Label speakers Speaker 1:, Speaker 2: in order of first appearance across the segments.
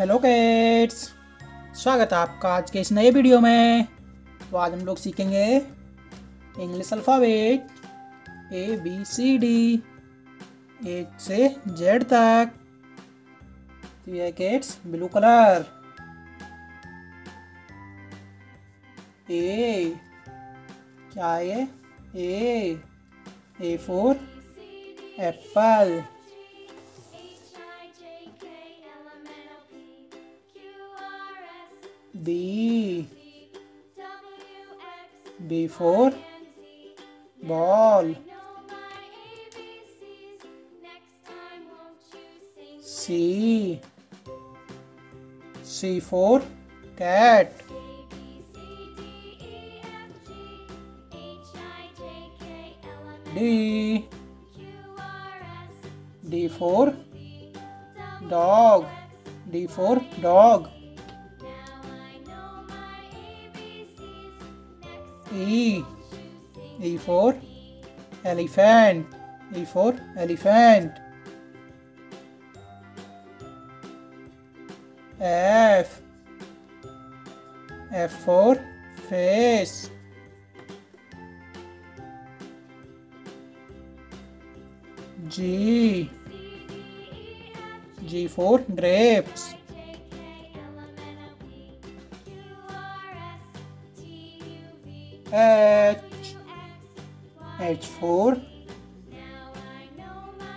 Speaker 1: Hello kids स्वागत है आपका आज के इस नए वीडियो में। तो आज हम लोग सीखेंगे English alphabet A B C D एक से जेड तक। तो यह किड्स ब्लू कलर ए क्या है A A for apple B B for ball C C for cat D D for dog D for dog E. E for elephant. E for elephant. F. F for face. G. G for grapes. H, H4,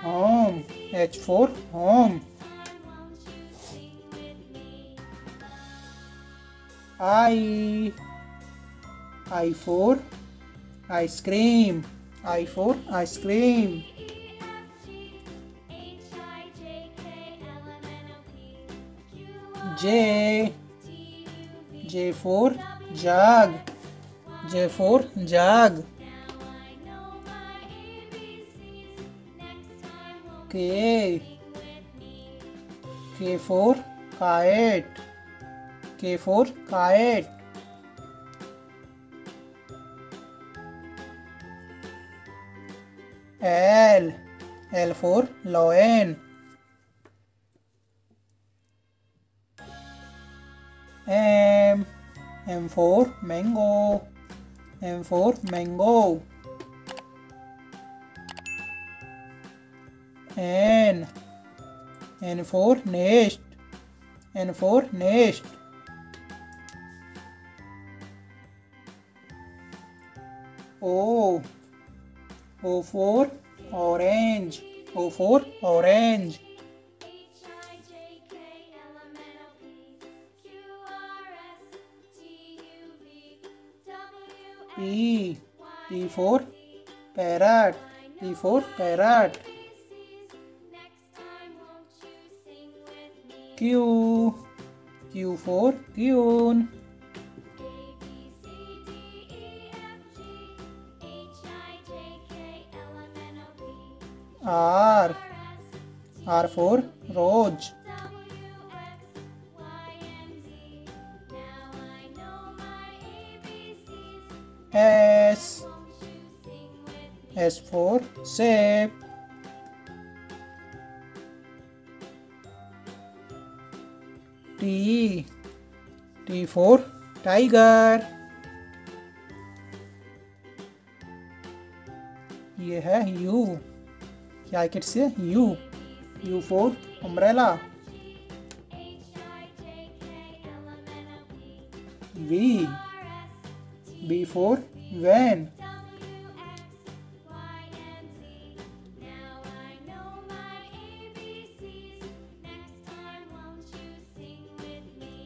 Speaker 1: home, H4, home. I, I4, ice cream, I4, ice cream. J, J4, jug. J for jug. K. K for kite. K for kite. L. L for lion. M. M for mango. M for mango. N. N for nest. N for nest. O. O for orange. O for orange. P. P for parrot. P for parrot. Q. Q for queen. R. R for rose. S S for shape T T for tiger ये है U क्या kit से U U for umbrella V B for van.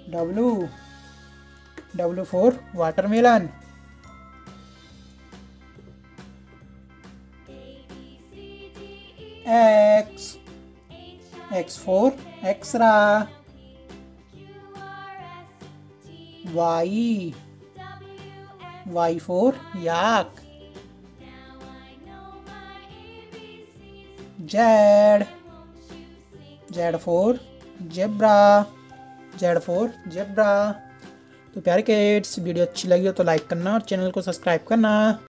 Speaker 1: W W for watermelon. X X for extra. Y Y for yak. Z Z for zebra. Z for zebra. तो प्यारे kids, video अच्छी लगी हो तो like करना और channel को subscribe करना